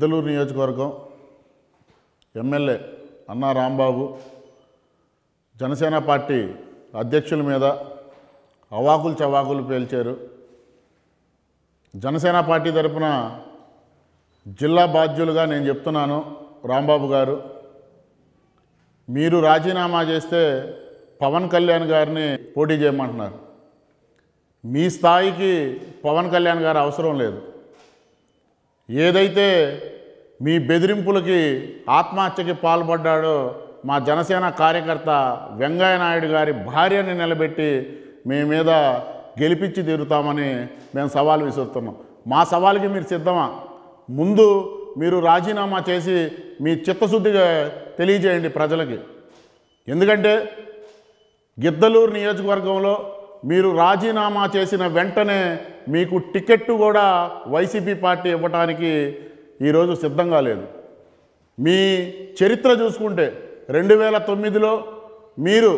గిద్దలూరు నియోజకవర్గం ఎమ్మెల్యే అన్నా రాంబాబు జనసేన పార్టీ అధ్యక్షుల మీద అవాకులు చవాకులు పేల్చారు. జనసేన పార్టీ తరపున జిల్లా బాధ్యులుగా నేను చెప్తున్నాను రాంబాబు గారు. మీరు రాజీనామా చేస్తే పవన్ కళ్యాణ్ గారిని పోటీ చేయమంటున్నారు. మీ స్థాయికి పవన్ కళ్యాణ్ గారు అవసరం లేదు. ఏదైతే మీ బెదిరింపులకి ఆత్మహత్యకి పాల్పడ్డాడో మా జనసేన కార్యకర్త వెంగయ్య నాయుడు గారి భార్యని నిలబెట్టి మీ మీద గెలిపించి తీరుతామని మేము సవాల్ విసురుతున్నాం. మా సవాల్కి మీరు సిద్ధమా? ముందు మీరు రాజీనామా చేసి మీ చిత్తశుద్ధిగా తెలియజేయండి ప్రజలకి. ఎందుకంటే గిద్దలూరు నియోజకవర్గంలో మీరు రాజీనామా చేసిన వెంటనే మీకు టికెట్టు కూడా వైసీపీ పార్టీ ఇవ్వటానికి ఈరోజు సిద్ధంగా లేదు. మీ చరిత్ర చూసుకుంటే రెండు వేల తొమ్మిదిలో మీరు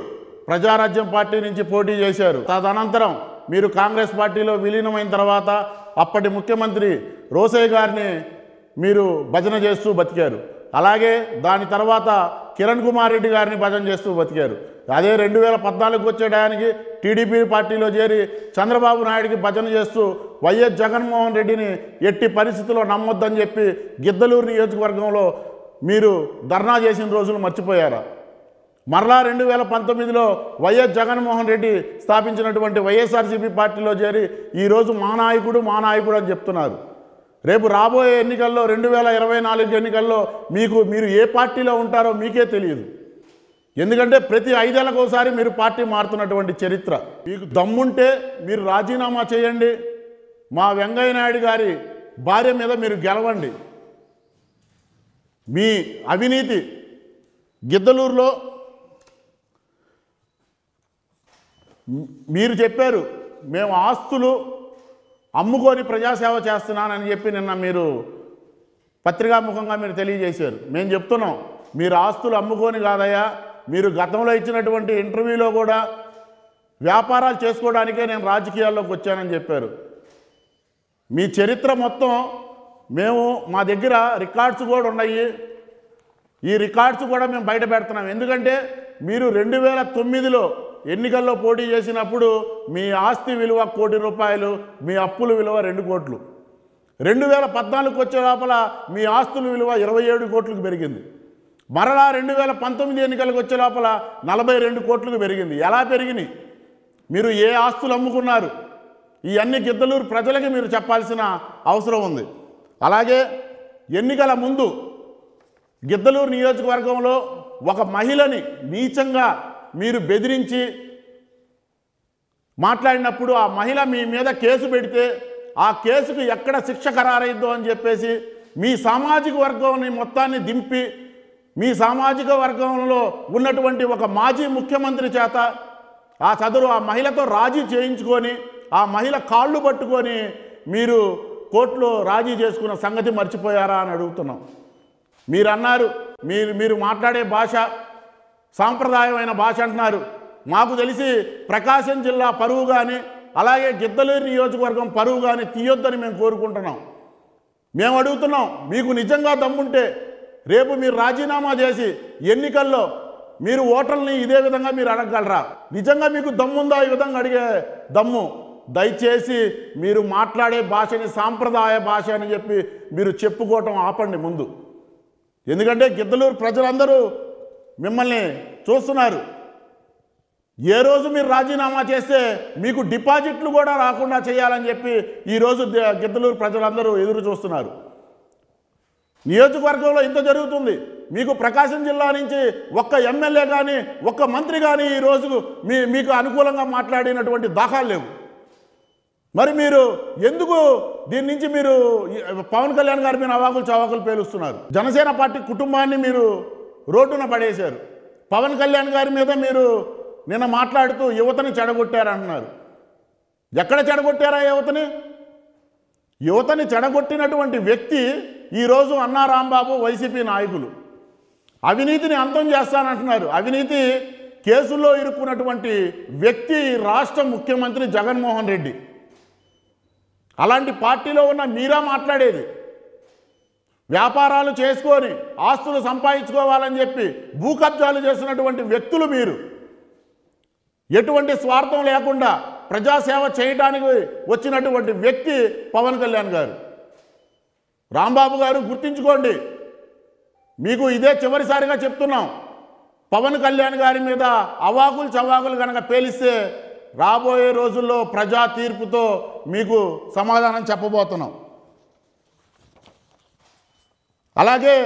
ప్రజారాజ్యం పార్టీ నుంచి పోటీ చేశారు. తదనంతరం మీరు కాంగ్రెస్ పార్టీలో విలీనమైన తర్వాత అప్పటి ముఖ్యమంత్రి రోసయ్య గారిని మీరు భజన చేస్తూ బతికారు. అలాగే దాని తర్వాత కిరణ్ కుమార్ రెడ్డి గారిని భజన చేస్తూ బతికారు. అదే రెండు వేల పద్నాలుగుకి వచ్చేటానికి టీడీపీ పార్టీలో చేరి చంద్రబాబు నాయుడికి భజన చేస్తూ వైఎస్ జగన్మోహన్ రెడ్డిని ఎట్టి పరిస్థితుల్లో నమ్మొద్దని చెప్పి గిద్దలూరు నియోజకవర్గంలో మీరు ధర్నా చేసిన రోజులు మర్చిపోయారా? మరలా రెండు వేల పంతొమ్మిదిలో వైఎస్ జగన్మోహన్ రెడ్డి స్థాపించినటువంటి వైఎస్ఆర్సీపీ పార్టీలో చేరి ఈరోజు మా నాయకుడు మా నాయకుడు అని చెప్తున్నారు. రేపు రాబోయే ఎన్నికల్లో రెండు వేల ఇరవై నాలుగు ఎన్నికల్లో మీకు మీరు ఏ పార్టీలో ఉంటారో మీకే తెలియదు. ఎందుకంటే ప్రతి ఐదేళ్ళకు ఒకసారి మీరు పార్టీ మారుతున్నటువంటి చరిత్ర. మీకు దమ్ముంటే మీరు రాజీనామా చేయండి. మా వెంగయ్య నాయుడు గారి భార్య మీద మీరు గెలవండి. మీ అవినీతి గిద్దలూరులో మీరు చెప్పారు మేము ఆస్తులు అమ్ముకొని ప్రజాసేవ చేస్తున్నానని చెప్పి నిన్న మీరు పత్రికాముఖంగా మీరు తెలియజేశారు. మేము చెప్తున్నాం మీరు ఆస్తులు అమ్ముకొని కాదయ్యా మీరు గతంలో ఇచ్చినటువంటి ఇంటర్వ్యూలో కూడా వ్యాపారాలు చేసుకోవడానికే నేను రాజకీయాల్లోకి వచ్చానని చెప్పారు. మీ చరిత్ర మొత్తం మేము మా దగ్గర రికార్డ్స్ కూడా ఉన్నాయి. ఈ రికార్డ్స్ కూడా మేము బయట పెడుతున్నాం. ఎందుకంటే మీరు రెండు వేల తొమ్మిదిలో ఎన్నికల్లో పోటీ చేసినప్పుడు మీ ఆస్తి విలువ కోటి రూపాయలు మీ అప్పుల విలువ రెండు కోట్లు. రెండు వేల పద్నాలుగుకి వచ్చే లోపల మీ ఆస్తుల విలువ ఇరవై ఏడు కోట్లకు పెరిగింది. మరలా రెండు వేల పంతొమ్మిది ఎన్నికలకు వచ్చే లోపల నలభై రెండు కోట్లకు పెరిగింది. ఎలా పెరిగినాయి? మీరు ఏ ఆస్తులు అమ్ముకున్నారు? ఈ అన్ని గిద్దలూరు ప్రజలకి మీరు చెప్పాల్సిన అవసరం ఉంది. అలాగే ఎన్నికల ముందు గిద్దలూరు నియోజకవర్గంలో ఒక మహిళని నీచంగా మీరు బెదిరించి మాట్లాడినప్పుడు ఆ మహిళ మీ మీద కేసు పెడితే ఆ కేసుకు ఎక్కడ శిక్ష ఖరారైద్దో అని చెప్పేసి మీ సామాజిక వర్గంని మొత్తాన్ని దింపి మీ సామాజిక వర్గంలో ఉన్నటువంటి ఒక మాజీ ముఖ్యమంత్రి చేత ఆ చదురు ఆ మహిళతో రాజీ చేయించుకొని ఆ మహిళ కాళ్ళు పట్టుకొని మీరు కోర్టులో రాజీ చేసుకున్న సంగతి మర్చిపోయారా అని అడుగుతున్నాం. మీరు అన్నారు మీరు మీరు మాట్లాడే భాష సాంప్రదాయమైన భాష అంటున్నారు. మాకు తెలిసి ప్రకాశం జిల్లా పరువు కానీ అలాగే గిద్దలూరు నియోజకవర్గం పరువు కానీ తీయొద్దని మేము కోరుకుంటున్నాం. మేము అడుగుతున్నాం మీకు నిజంగా దమ్ముంటే రేపు మీరు రాజీనామా చేసి ఎన్నికల్లో మీరు ఓటర్ని ఇదే విధంగా మీరు అడగగలరా? నిజంగా మీకు దమ్ముందా? ఈ విధంగా అడిగే దమ్ము. దయచేసి మీరు మాట్లాడే భాషని సాంప్రదాయ భాష అని చెప్పి మీరు చెప్పుకోవటం ఆపండి ముందు. ఎందుకంటే గిద్దలూరు ప్రజలందరూ మిమ్మల్ని చూస్తున్నారు. ఏ రోజు మీరు రాజీనామా చేస్తే మీకు డిపాజిట్లు కూడా రాకుండా చేయాలని చెప్పి ఈరోజు గిద్దలూరు ప్రజలందరూ ఎదురు చూస్తున్నారు. నియోజకవర్గంలో ఇంత జరుగుతుంది. మీకు ప్రకాశం జిల్లా నుంచి ఒక్క ఎమ్మెల్యే కానీ ఒక్క మంత్రి కానీ ఈ మీ మీకు అనుకూలంగా మాట్లాడినటువంటి దాఖలు లేవు. మరి మీరు ఎందుకు దీని నుంచి మీరు పవన్ కళ్యాణ్ గారి మీద అవాకులు చవాకులు పేలుస్తున్నారు? జనసేన పార్టీ కుటుంబాన్ని మీరు రోడ్డున పడేశారు. పవన్ కళ్యాణ్ గారి మీద మీరు నిన్న మాట్లాడుతూ యువతని చెడగొట్టారంటున్నారు. ఎక్కడ చెడగొట్టారా యువతని? యువతని చెడగొట్టినటువంటి వ్యక్తి ఈరోజు అన్నా రాంబాబు వైసీపీ నాయకులు. అవినీతిని అంతం చేస్తానంటున్నారు. అవినీతి కేసుల్లో ఇరుక్కున్నటువంటి వ్యక్తి రాష్ట్ర ముఖ్యమంత్రి జగన్మోహన్ రెడ్డి. అలాంటి పార్టీలో ఉన్న మీరా మాట్లాడేది. వ్యాపారాలు చేసుకొని ఆస్తులు సంపాదించుకోవాలని చెప్పి భూ కబ్జాలు చేసినటువంటి వ్యక్తులు మీరు. ఎటువంటి స్వార్థం లేకుండా ప్రజాసేవ చేయడానికి వచ్చినటువంటి వ్యక్తి పవన్ కళ్యాణ్ గారు. రాంబాబు గారు గుర్తించుకోండి మీకు ఇదే చివరిసారిగా చెప్తున్నాం. పవన్ కళ్యాణ్ గారి మీద అవాకులు చవాకులు కనుక పేలిస్తే రాబోయే రోజుల్లో ప్రజా తీర్పుతో మీకు సమాధానం చెప్పబోతున్నాం. అలాగే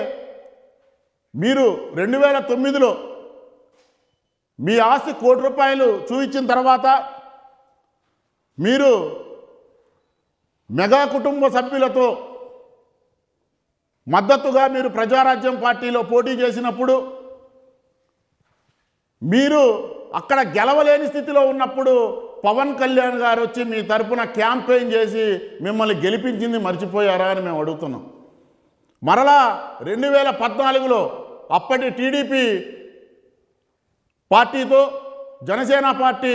మీరు రెండు వేల తొమ్మిదిలో మీ ఆస్తి కోటి రూపాయలు చూపించిన తర్వాత మీరు మెగా కుటుంబ సభ్యులతో మద్దతుగా మీరు ప్రజారాజ్యం పార్టీలో పోటీ చేసినప్పుడు మీరు అక్కడ గెలవలేని స్థితిలో ఉన్నప్పుడు పవన్ కళ్యాణ్ గారు వచ్చి మీ తరపున క్యాంపెయిన్ చేసి మిమ్మల్ని గెలిపించింది మర్చిపోయారా అని మేము అడుగుతున్నాం. మరలా రెండు వేల పద్నాలుగులో అప్పటి టీడీపీ పార్టీతో జనసేన పార్టీ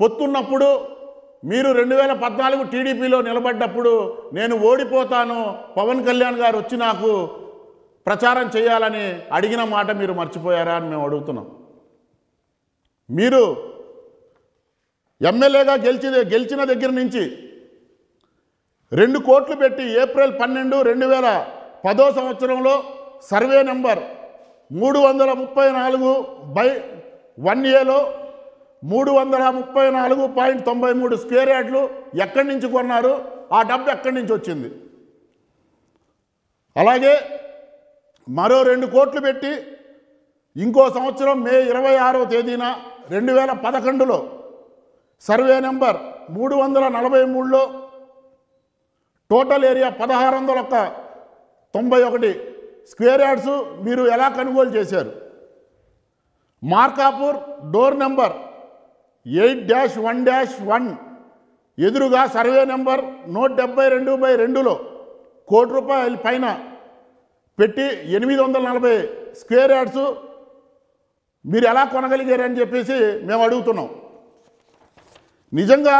పొత్తున్నప్పుడు మీరు రెండు వేల పద్నాలుగు టీడీపీలో నిలబడ్డప్పుడు నేను ఓడిపోతాను. పవన్ కళ్యాణ్ గారు వచ్చి నాకు ప్రచారం చేయాలని అడిగిన మాట మీరు మర్చిపోయారా అని మేము అడుగుతున్నాం. మీరు ఎమ్మెల్యేగా గెలిచి గెలిచిన దగ్గర నుంచి రెండు కోట్లు పెట్టి ఏప్రిల్ పన్నెండు రెండు వేల పదో సంవత్సరంలో సర్వే నెంబర్ మూడు వందల ముప్పై నాలుగు బై వన్ ఏలో మూడు వందల ముప్పై నాలుగు పాయింట్ తొంభై మూడు స్క్వేర్ యార్డ్లు ఎక్కడి నుంచి కొన్నారు? ఆ డబ్బు ఎక్కడి నుంచి వచ్చింది? అలాగే మరో రెండు కోట్లు పెట్టి ఇంకో సంవత్సరం మే ఇరవై ఆరో తేదీన రెండు వేల పదకొండులో సర్వే నెంబర్ మూడు వందల నలభై మూడులో టోటల్ ఏరియా పదహారు వందల ఒక్క తొంభై ఒకటి స్క్వేర్ యార్డ్స్ మీరు ఎలా కొనుగోలు చేశారు? Markapur door number eight dash one dash one. ఎదురుగా సర్వే నెంబర్ నూట డెబ్బై రెండు బై రెండులో కోటి రూపాయల పైన పెట్టి ఎనిమిది వందల నలభై స్క్వేర్ యార్డ్స్ మీరు ఎలా కొనగలిగారని చెప్పేసి మేము అడుగుతున్నాం. నిజంగా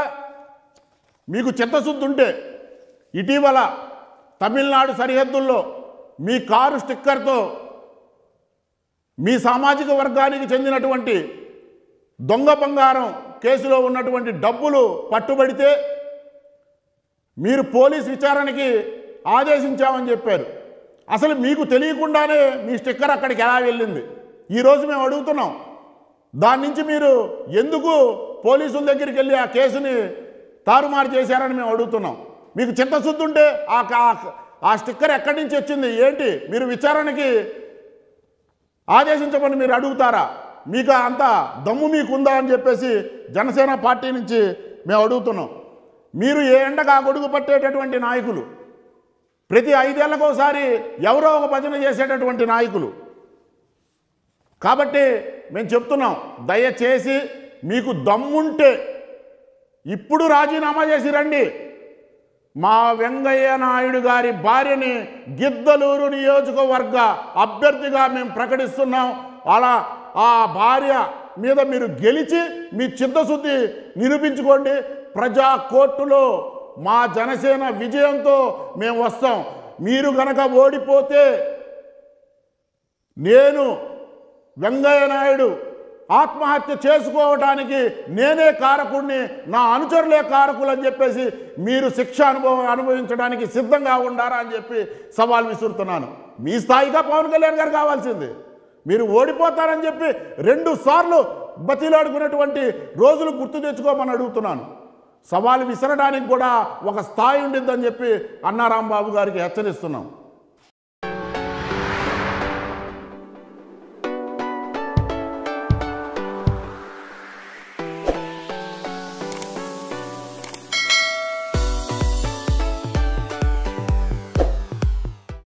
మీకు చిత్తశుద్ధి ఉంటే ఇటీవల తమిళనాడు సరిహద్దుల్లో మీ కారు స్టిక్కర్తో మీ సామాజిక వర్గానికి చెందినటువంటి దొంగ బంగారం కేసులో ఉన్నటువంటి డబ్బులు పట్టుబడితే మీరు పోలీస్ విచారణకి ఆదేశించామని చెప్పారు. అసలు మీకు తెలియకుండానే మీ స్టిక్కర్ అక్కడికి ఎలా వెళ్ళింది? ఈరోజు మేము అడుగుతున్నాం. దాని నుంచి మీరు ఎందుకు పోలీసుల దగ్గరికి వెళ్ళి ఆ కేసుని తారుమారు చేశారని మేము అడుగుతున్నాం. మీకు చిత్తశుద్ధి ఉంటే ఆ ఆ స్టిక్కర్ ఎక్కడి నుంచి వచ్చింది? ఏంటి? మీరు విచారణకి ఆదేశించమని మీరు అడుగుతారా? మీకు అంత దమ్ము మీకుందా అని చెప్పేసి జనసేన పార్టీ నుంచి మేము అడుగుతున్నాం. మీరు ఏ ఎండగా గొడుగు పట్టేటటువంటి నాయకులు? ప్రతి ఐదేళ్ళకు ఒకసారి ఎవరో ఒక భజన చేసేటటువంటి నాయకులు. కాబట్టి మేము చెప్తున్నాం దయచేసి మీకు దమ్ముంటే ఇప్పుడు రాజీనామా చేసి రండి. మా వెంగయ్య నాయుడు గారి భార్యని గిద్దలూరు నియోజకవర్గ అభ్యర్థిగా మేము ప్రకటిస్తున్నాం. అలా ఆ భార్య మీద మీరు గెలిచి మీ చిత్తశుద్ధి నిరూపించుకోండి. ప్రజా కోర్టులో మా జనసేన విజయంతో మేము వస్తాం. మీరు గనక ఓడిపోతే నేను వెంగయ్య నాయుడు ఆత్మహత్య చేసుకోవడానికి నేనే కారకుడిని నా అనుచరులే కారకులు అని చెప్పేసి మీరు శిక్ష అనుభవం అనుభవించడానికి సిద్ధంగా ఉండారా అని చెప్పి సవాల్ విసురుతున్నాను. మీ స్థాయిగా పవన్ కళ్యాణ్ గారు కావాల్సింది. మీరు ఓడిపోతారని చెప్పి రెండు సార్లు బతిలాడుకునేటువంటి రోజులు గుర్తు తెచ్చుకోమని అడుగుతున్నాను. సవాలు విసరడానికి కూడా ఒక స్థాయి ఉండిద్దని చెప్పి అన్నారాంబాబు గారికి హెచ్చరిస్తున్నాం.